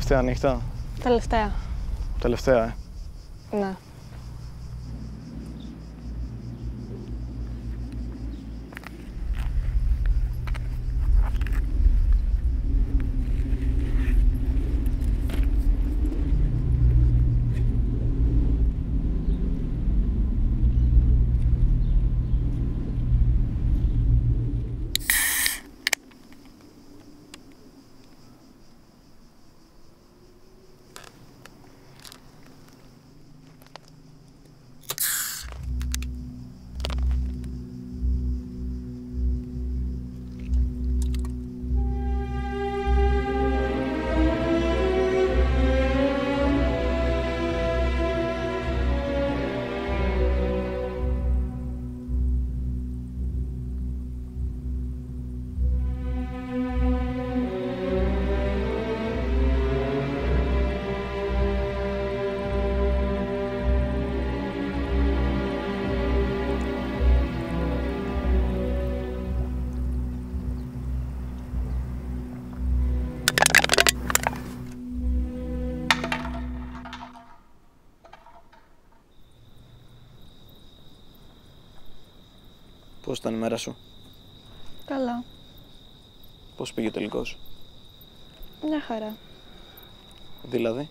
Τελευταία νύχτα; Τελευταία. Τελευταία, ε. Ναι. Πώς ήταν η μέρα σου, Καλά. πώς πήγε ο τελικός; Μια χαρά. Δηλαδή,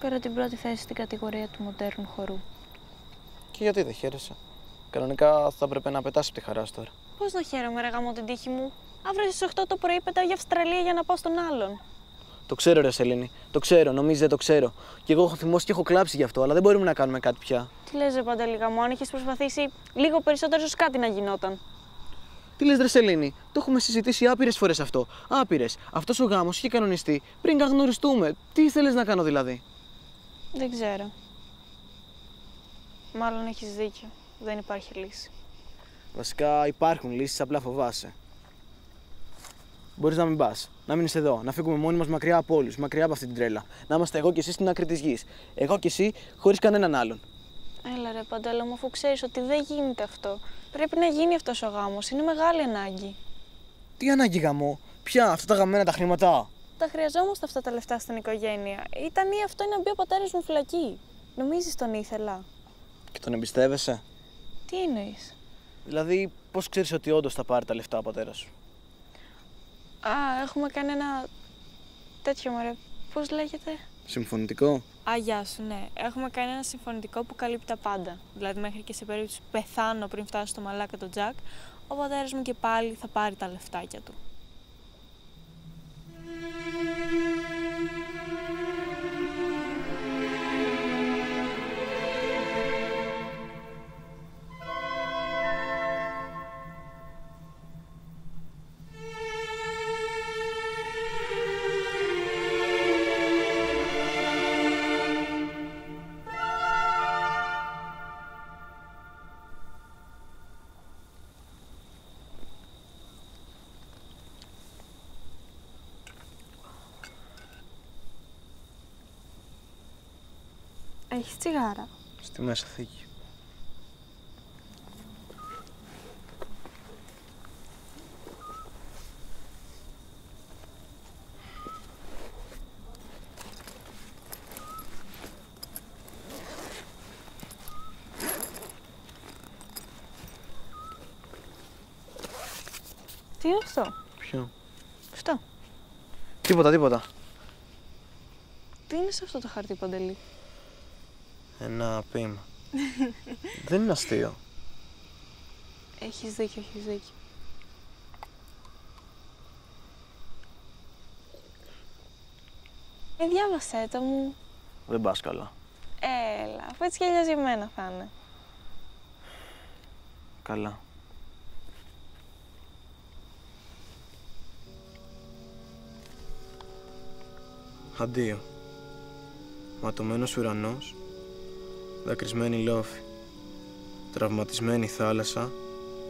Πήρα την πρώτη θέση στην κατηγορία του μοντέρνου χορού. και γιατί δεν χαίρεσαι; Κανονικά θα έπρεπε να πετάσει από τη χαρά σου τώρα. Πώς να χαίρομαι, ρε γάμο την τύχη μου. Αύριο στις 8 το πρωί πετάω για Αυστραλία για να πάω στον άλλον. Το ξέρω, ρε Σελήνη. Το ξέρω, νομίζεις δεν το ξέρω. Και εγώ έχω θυμώσει και έχω κλάψει γι' αυτό, αλλά δεν μπορούμε να κάνουμε κάτι πια. Τι λες, ρε Παντελή γάμο, αν είχες προσπαθήσει λίγο περισσότερο, ίσως κάτι να γινόταν. Τι λες, ρε Σελήνη, το έχουμε συζητήσει άπειρες φορές αυτό. Άπειρες. Αυτός ο γάμος είχε κανονιστεί πριν καν γνωριστούμε. Τι ήθελες να κάνω δηλαδή; Δεν ξέρω. Μάλλον έχεις δίκιο. Δεν υπάρχει λύση. Βασικά υπάρχουν λύσεις, απλά φοβάσαι. Μπορείς να μην πας, να μείνει εδώ, να φύγουμε μόνοι μας μακριά από όλους, μακριά από αυτή την τρέλα. Να είμαστε εγώ και εσύ στην άκρη της γης. Εγώ και εσύ χωρίς κανέναν άλλον. Έλα ρε Παντέλο μου, αφού ξέρεις ότι δεν γίνεται αυτό. Πρέπει να γίνει αυτός ο γάμος. Είναι μεγάλη ανάγκη. Τι ανάγκη γαμό, πια αυτά τα γαμμένα τα χρήματα; Τα χρειαζόμαστε αυτά τα λεφτά στην οικογένεια. Ήταν ή αυτό ή να μπει ο πατέρας μου φυλακή. Νομίζεις τον ήθελα; Και τον εμπιστεύεσαι; Τι εννοείς; Δηλαδή, πώς ξέρεις ότι όντως θα πάρει τα λεφτά ο πατέρας σου; Α, έχουμε κάνει ένα τέτοιο μωρέ. Πώς λέγεται; Συμφωνητικό. Α, γεια σου, ναι. Έχουμε κάνει ένα συμφωνητικό που καλύπτει τα πάντα. Δηλαδή, μέχρι και σε περίπτωση που πεθάνω πριν φτάσω στο μαλάκα τον Τζακ, ο πατέρας μου και πάλι θα πάρει τα λεφτάκια του. Τσιγάρα. Στη μέσα θήκη. Τι είναι αυτό; Ποιο; Αυτό. Τίποτα, τίποτα. Τι είναι σε αυτό το χαρτί, Παντελή; Ένα ποίημα. Δεν είναι αστείο. Έχεις δίκιο, έχεις δίκιο. Ε, διάβασέ το μου. Δεν πας καλά. Έλα, αφού έτσι κι αλλιώς για μένα θα είναι. Καλά. Αντίο. Ματωμένος ουρανός, δακρυσμένη λόφη, τραυματισμένη θάλασσα,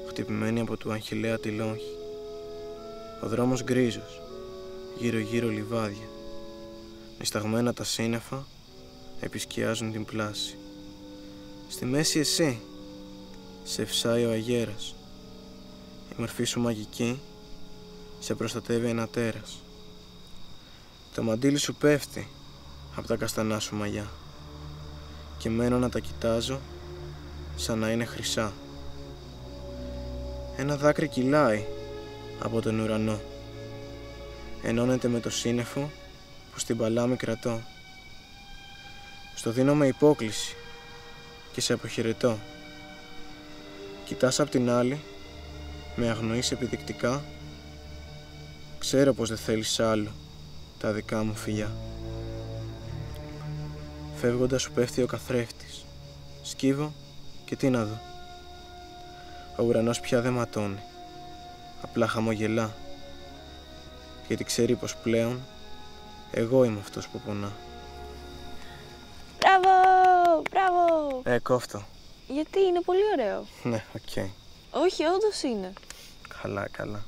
χτυπημένη από του αγχηλέα τη λόγχη. Ο δρόμος γκρίζος, γύρω γύρω λιβάδια, νησταγμένα τα σύννεφα επισκιάζουν την πλάση. Στη μέση εσύ, σε φυσάει ο αγέρας. Η μορφή σου μαγική, σε προστατεύει ένα τέρας. Το μαντίλι σου πέφτει από τα καστανά σου μαλλιά και μένω να τα κοιτάζω σαν να είναι χρυσά. Ένα δάκρυ κυλάει από τον ουρανό. Ενώνεται με το σύννεφο που στην παλάμη κρατώ. Στο δίνω με υπόκληση και σε αποχαιρετώ. Κοιτάς απ' την άλλη, με αγνοείς επιδεικτικά. Ξέρω πως δεν θέλεις άλλο τα δικά μου φιλιά. Φεύγοντας σου πέφτει ο καθρέφτης. Σκύβω και τι να δω. Ο ουρανός πια δεν ματώνει. Απλά χαμογελά. Γιατί ξέρει πως πλέον εγώ είμαι αυτός που πονά. Μπράβο! Μπράβο! Ε, κόφ' το. Γιατί είναι πολύ ωραίο. Ναι, οκ. Όχι, όντως είναι. Καλά, καλά.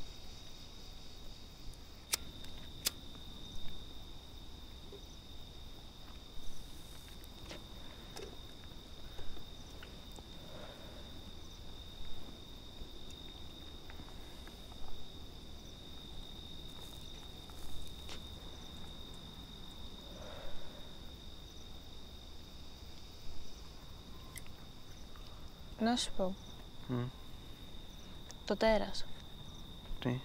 Να σου πω. Μμ. Το τέρας. Τι;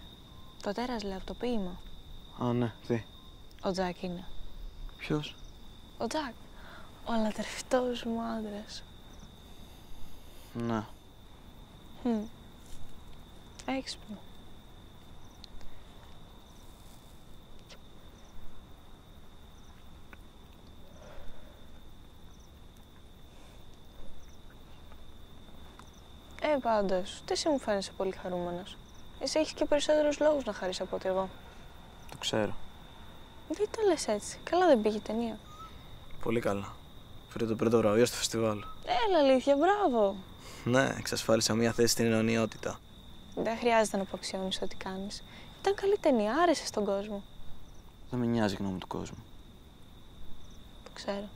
Το τέρας λέει αυτό το ποίημα. Α, ναι, τι. Ο Τζακ είναι. Ποιος; Ο Τζακ. Ο αλατρευτός μου άντρας. Να. Μμ. Έξυπνο. Ε, πάντως, ούτε εσύ μου φαίνεσαι πολύ χαρούμενος. Εσύ έχεις και περισσότερους λόγους να χαρείς από ότι εγώ. Το ξέρω. Δεν το λες έτσι. Καλά δεν πήγε η ταινία. Πολύ καλά. Φέρε το πρώτο βραβείο στο φεστιβάλ. Έλα, αλήθεια, μπράβο. Ναι, εξασφάλισα μια θέση στην ενωνιότητα. Δεν χρειάζεται να αποξιώνεις ό,τι κάνεις. Ήταν καλή ταινία, άρεσε στον κόσμο. Δεν με νοιάζει η γνώμη του κόσμου. Το ξέρω.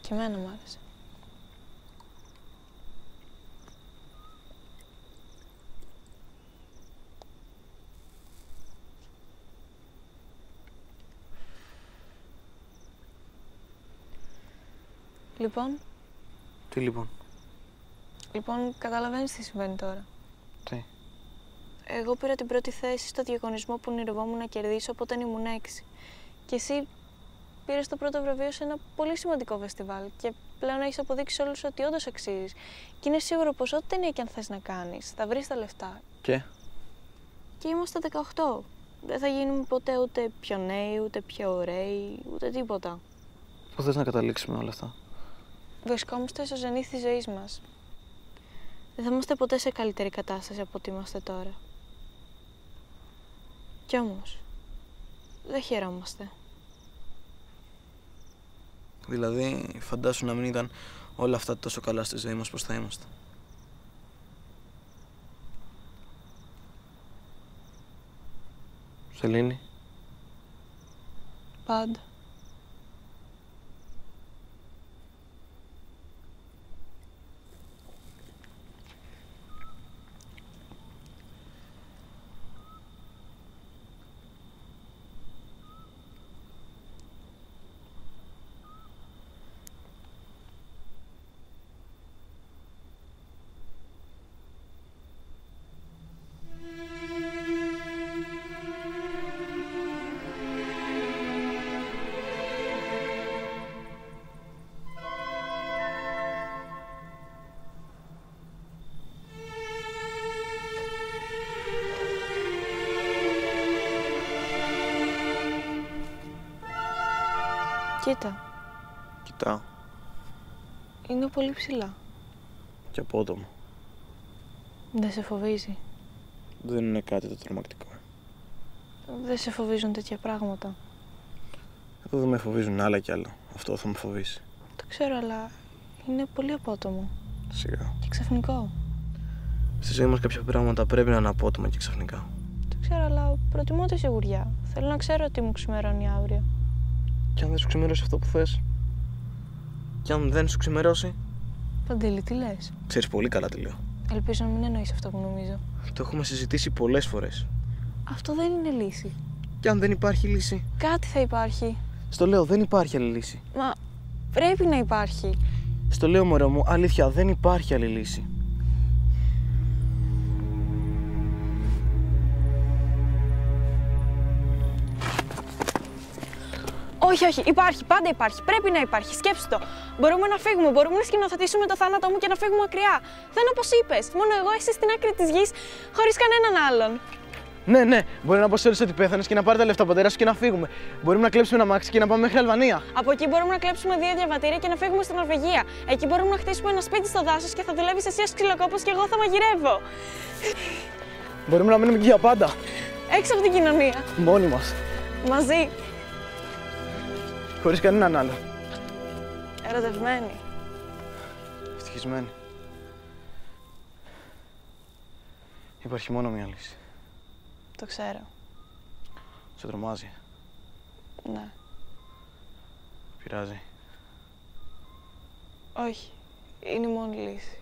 Και εμένα μου άρεσε. Λοιπόν, Τι λοιπόν; λοιπόν, καταλαβαίνεις τι συμβαίνει τώρα. Τι; Εγώ πήρα την πρώτη θέση στο διαγωνισμό που ονειρευόμουν να κερδίσω όταν ήμουν έξι. Και εσύ πήρες το πρώτο βραβείο σε ένα πολύ σημαντικό φεστιβάλ. Και πλέον έχεις αποδείξει σε όλους ότι όντως αξίζεις. Και είναι σίγουρο πως ό,τι ταινία και αν θες να κάνεις, θα βρεις τα λεφτά. Και; Και είμαστε 18. Δεν θα γίνουμε ποτέ ούτε πιο νέοι, ούτε πιο ωραίοι, ούτε τίποτα. Πού θες να καταλήξουμε όλα αυτά; Βρισκόμαστε στο ζενήθ της ζωής μας. Δεν θα είμαστε ποτέ σε καλύτερη κατάσταση από ό,τι είμαστε τώρα. Κι όμως, δεν χαιρόμαστε. Δηλαδή, φαντάσου να μην ήταν όλα αυτά τόσο καλά στη ζωή μας πως θα είμαστε. Σελήνη. Πάντα. Κοίτα, Κοιτάω. είναι πολύ ψηλά. Και απότομο. Δεν σε φοβίζει. Δεν είναι κάτι το τρομακτικό. Δεν σε φοβίζουν τέτοια πράγματα. Εδώ δεν με φοβίζουν άλλα κι άλλα. Αυτό θα με φοβήσει. Το ξέρω, αλλά είναι πολύ απότομο Σιγά. και ξαφνικό. Στη ζωή μας κάποια πράγματα πρέπει να είναι απότομα και ξαφνικά. Το ξέρω, αλλά προτιμώ τη σιγουριά. Θέλω να ξέρω τι μου ξημερώνει αύριο. Και αν δεν σου ξημερώσει αυτό που θες. Και αν δεν σου ξημερώσει. Παντελή, τι λες; Ξέρεις πολύ καλά τι λέω. Ελπίζω να μην εννοείς αυτό που νομίζω. Το έχουμε συζητήσει πολλές φορές. Αυτό δεν είναι λύση. Και αν δεν υπάρχει λύση. Κάτι θα υπάρχει. Στο λέω, δεν υπάρχει άλλη λύση. Μα πρέπει να υπάρχει. Στο λέω, μωρό μου, αλήθεια, δεν υπάρχει άλλη λύση. Όχι, όχι, υπάρχει, πάντα υπάρχει. Πρέπει να υπάρχει. Σκέψτε το. Μπορούμε να φύγουμε, μπορούμε να σκηνοθετήσουμε το θάνατό μου και να φύγουμε μακριά. Θα είναι όπως είπες. Μόνο εγώ, εσύ στην άκρη της γης, χωρίς κανέναν άλλον. Ναι, ναι, μπορεί να πω σε όλους ότι πέθανες και να πάρει τα λεφτά πατέρα σου και να φύγουμε. Μπορούμε να κλέψουμε ένα μάξι και να πάμε μέχρι Αλβανία. Από εκεί μπορούμε να κλέψουμε δύο διαβατήρια και να φύγουμε στην Νορβηγία. Εκεί μπορούμε να χτίσουμε ένα σπίτι στο δάσος και θα δουλεύεις εσύ ως ξυλοκόπος και εγώ θα μαγειρεύω. Μπορούμε να μείνουμε εκεί για πάντα. Έξω από την κοινωνία. Μόνοι μας. Μαζί. Χωρίς κανέναν άλλο. Ερωτευμένοι. Ευτυχισμένοι. Υπάρχει μόνο μία λύση. Το ξέρω. Σε τρομάζει. Ναι. Πειράζει. Όχι. Είναι η μόνη λύση.